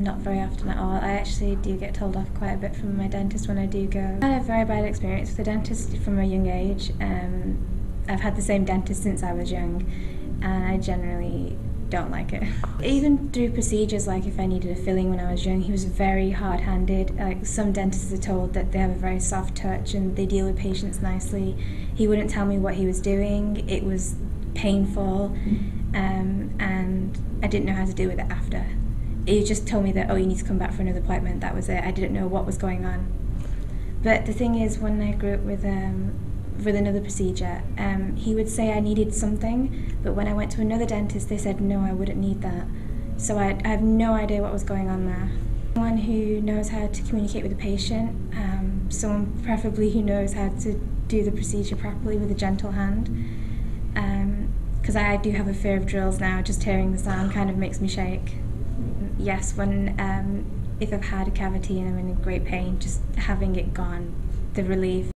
not very often at all. I actually do get told off quite a bit from my dentist when I do go. I had a very bad experience with the dentist from a young age. Um, I've had the same dentist since I was young, and I generally don't like it. Even through procedures, like if I needed a filling when I was young, he was very hard handed. Like some dentists are told that they have a very soft touch and they deal with patients nicely. He wouldn't tell me what he was doing, it was painful, um, and I didn't know how to deal with it after. He just told me that, oh, you need to come back for another appointment. That was it. I didn't know what was going on. But the thing is, when I grew up with um, with another procedure, um, he would say I needed something, but when I went to another dentist, they said no, I wouldn't need that. So I, I have no idea what was going on there. Someone who knows how to communicate with the patient, um, someone preferably who knows how to do the procedure properly with a gentle hand. Because um, I do have a fear of drills now, just hearing the sound kind of makes me shake. Yes, when um, if I've had a cavity and I'm in great pain, just having it gone, the relief.